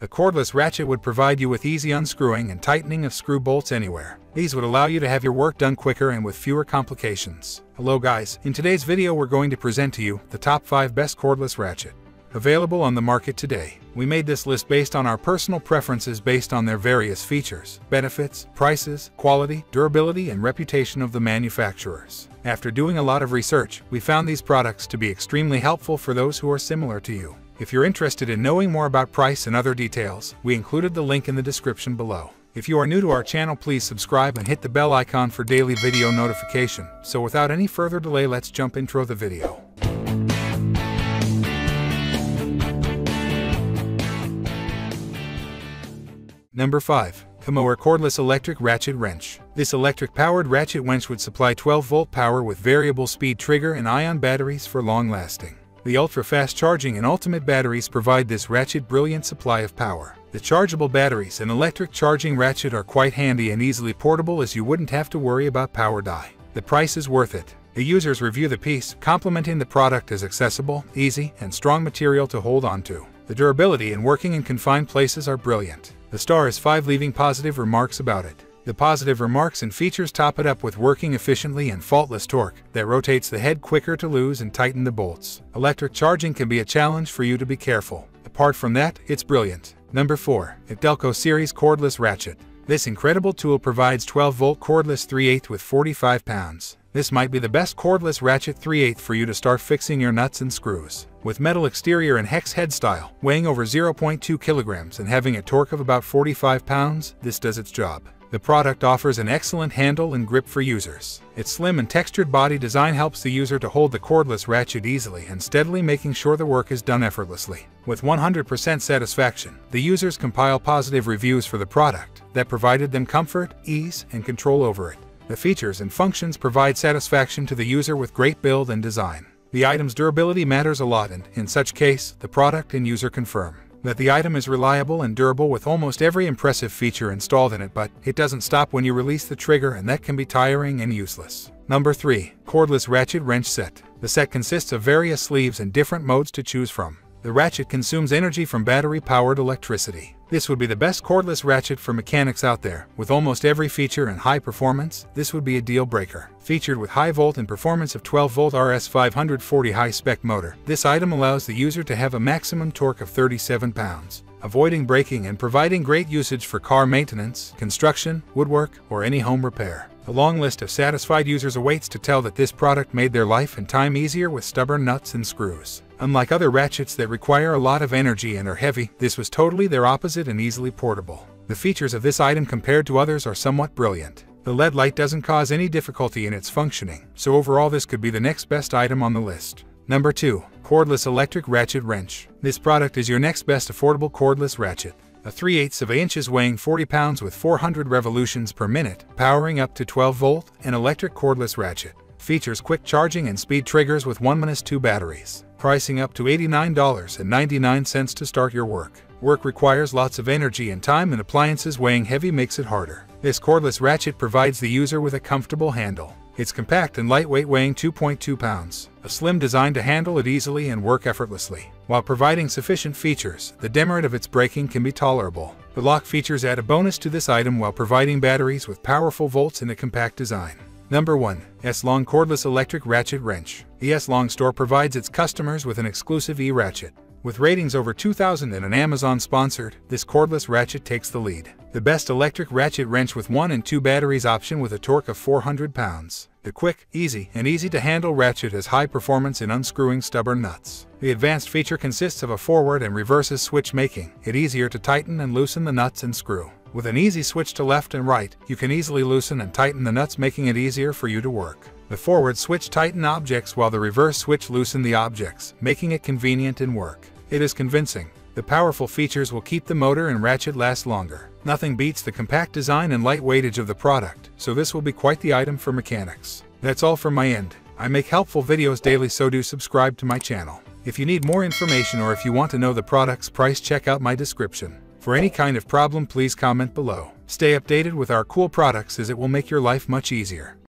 The cordless ratchet would provide you with easy unscrewing and tightening of screw bolts anywhere. These would allow you to have your work done quicker and with fewer complications. Hello guys, in today's video we're going to present to you the top 5 best cordless ratchet available on the market today. We made this list based on our personal preferences based on their various features, benefits, prices, quality, durability, and reputation of the manufacturers. After doing a lot of research, we found these products to be extremely helpful for those who are similar to you. If you're interested in knowing more about price and other details, we included the link in the description below. If you are new to our channel, please subscribe and hit the bell icon for daily video notification. So without any further delay, let's jump intro the video. Number 5. Kamower Cordless Electric Ratchet Wrench. This electric-powered ratchet wrench would supply 12-volt power with variable speed trigger and ion batteries for long lasting. The ultra-fast charging and ultimate batteries provide this ratchet brilliant supply of power. The chargeable batteries and electric charging ratchet are quite handy and easily portable as you wouldn't have to worry about power die. The price is worth it. The users review the piece, complimenting the product as accessible, easy, and strong material to hold onto. The durability and working in confined places are brilliant. The star is 5 leaving positive remarks about it. The positive remarks and features top it up with working efficiently and faultless torque that rotates the head quicker to lose and tighten the bolts. Electric charging can be a challenge for you to be careful. Apart from that, it's brilliant. Number 4. Delco Series Cordless Ratchet. This incredible tool provides 12-volt cordless 3/8 with 45 pounds. This might be the best cordless ratchet 3/8 for you to start fixing your nuts and screws. With metal exterior and hex head style, weighing over 0.2 kilograms and having a torque of about 45 pounds, this does its job. The product offers an excellent handle and grip for users. Its slim and textured body design helps the user to hold the cordless ratchet easily and steadily making sure the work is done effortlessly. With 100% satisfaction, the users compile positive reviews for the product that provided them comfort, ease, and control over it. The features and functions provide satisfaction to the user with great build and design. The item's durability matters a lot and, in such case, the product and user confirm that the item is reliable and durable with almost every impressive feature installed in it, but it doesn't stop when you release the trigger and that can be tiring and useless. Number 3. Cordless Ratchet Wrench Set. The set consists of various sleeves and different modes to choose from. The ratchet consumes energy from battery-powered electricity. This would be the best cordless ratchet for mechanics out there. With almost every feature and high performance, this would be a deal breaker. Featured with high volt and performance of 12 volt RS 540 high-spec motor, this item allows the user to have a maximum torque of 37 pounds, avoiding braking and providing great usage for car maintenance, construction, woodwork, or any home repair. A long list of satisfied users awaits to tell that this product made their life and time easier with stubborn nuts and screws. Unlike other ratchets that require a lot of energy and are heavy, this was totally their opposite and easily portable. The features of this item compared to others are somewhat brilliant. The LED light doesn't cause any difficulty in its functioning, so overall this could be the next best item on the list. Number 2. Cordless Electric Ratchet Wrench. This product is your next best affordable cordless ratchet a 3 8 of inches weighing 40 pounds with 400 revolutions per minute, powering up to 12 volt, an electric cordless ratchet. Features quick charging and speed triggers with 1-2 batteries. Pricing up to $89.99 to start your work. Work requires lots of energy and time and appliances weighing heavy makes it harder. This cordless ratchet provides the user with a comfortable handle. It's compact and lightweight weighing 2.2 pounds, a slim design to handle it easily and work effortlessly. While providing sufficient features, the demerit of its braking can be tolerable. The lock features add a bonus to this item while providing batteries with powerful volts in a compact design. Number 1. S-Long Cordless Electric Ratchet Wrench. The S-Long store provides its customers with an exclusive e-ratchet. With ratings over 2,000 and an Amazon sponsored, this cordless ratchet takes the lead. The best electric ratchet wrench with 1 and 2 batteries option with a torque of 400 pounds. The quick, easy, and easy to handle ratchet has high performance in unscrewing stubborn nuts. The advanced feature consists of a forward and reverses switch making it easier to tighten and loosen the nuts and screw. With an easy switch to left and right, you can easily loosen and tighten the nuts making it easier for you to work. The forward switch tighten objects while the reverse switch loosen the objects, making it convenient in work. It is convincing. The powerful features will keep the motor and ratchet last longer. Nothing beats the compact design and light weightage of the product, so this will be quite the item for mechanics. That's all from my end. I make helpful videos daily so do subscribe to my channel. If you need more information or if you want to know the product's price check out my description. For any kind of problem please comment below. Stay updated with our cool products as it will make your life much easier.